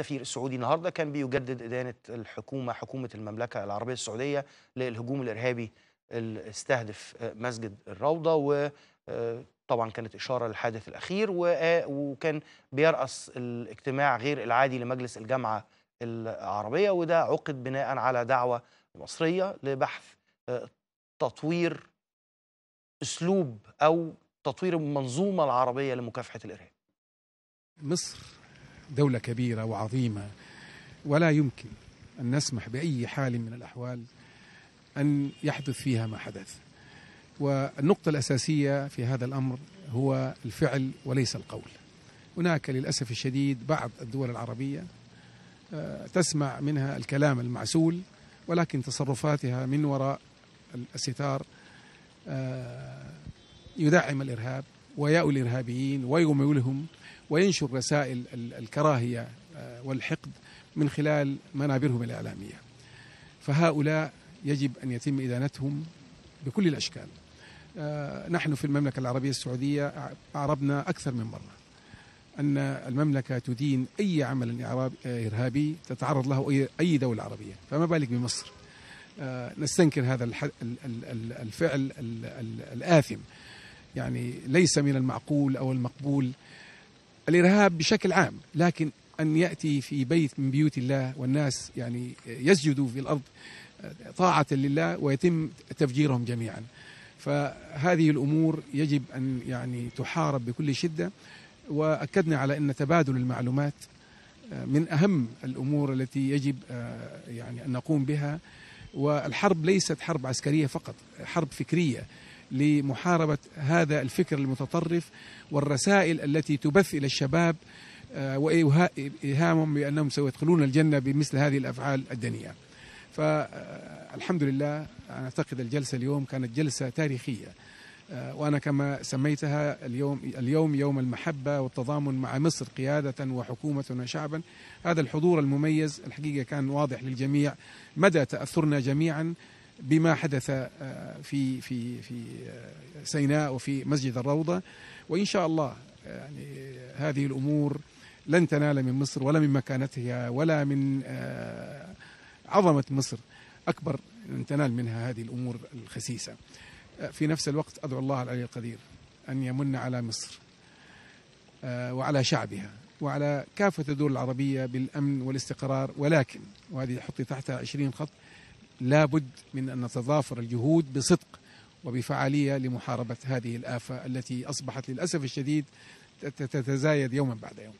السفير السعودي النهارده كان بيجدد إدانة الحكومة حكومة المملكة العربية السعودية للهجوم الإرهابي اللي استهدف مسجد الروضة وطبعا كانت إشارة للحادث الأخير وكان بيرأس الاجتماع غير العادي لمجلس الجامعة العربية وده عقد بناء على دعوة مصرية لبحث تطوير أسلوب أو تطوير المنظومة العربية لمكافحة الإرهاب. مصر دولة كبيرة وعظيمة. ولا يمكن أن نسمح بأي حال من الأحوال أن يحدث فيها ما حدث. والنقطة الأساسية في هذا الأمر هو الفعل وليس القول. هناك للأسف الشديد بعض الدول العربية تسمع منها الكلام المعسول ولكن تصرفاتها من وراء الستار يدعم الإرهاب ويأوي الإرهابيين ويمولهم. وينشر رسائل الكراهية والحقد من خلال منابرهم الإعلامية. فهؤلاء يجب أن يتم إدانتهم بكل الأشكال. نحن في المملكة العربية السعودية أعربنا أكثر من مرة أن المملكة تدين أي عمل إرهابي تتعرض له أي دولة عربية. فما بالك بمصر؟ نستنكر هذا الفعل الآثم. يعني ليس من المعقول أو المقبول الإرهاب بشكل عام لكن أن يأتي في بيت من بيوت الله والناس يعني يسجدوا في الأرض طاعة لله ويتم تفجيرهم جميعا. فهذه الأمور يجب أن يعني تحارب بكل شدة. وأكدنا على أن تبادل المعلومات من أهم الأمور التي يجب يعني أن نقوم بها. والحرب ليست حرب عسكرية فقط حرب فكرية. لمحاربة هذا الفكر المتطرف والرسائل التي تبث إلى الشباب وإيهامهم بأنهم سيدخلون الجنة بمثل هذه الأفعال الدنيئة فالحمد لله أعتقد الجلسة اليوم كانت جلسة تاريخية وأنا كما سميتها اليوم اليوم يوم المحبة والتضامن مع مصر قيادة وحكومة وشعبا هذا الحضور المميز الحقيقة كان واضح للجميع مدى تأثرنا جميعا. بما حدث في في في سيناء وفي مسجد الروضة. وإن شاء الله يعني هذه الأمور لن تنال من مصر ولا من مكانتها ولا من عظمة مصر. أكبر أن تنال منها هذه الأمور الخسيسة. في نفس الوقت أدعو الله العلي القدير أن يمن على مصر وعلى شعبها وعلى كافة الدول العربية بالأمن والاستقرار. ولكن وهذه حطي تحتها 20 خط لابد من أن نتضافر الجهود بصدق وبفعالية لمحاربة هذه الآفة التي أصبحت للأسف الشديد تتزايد يوما بعد يوم.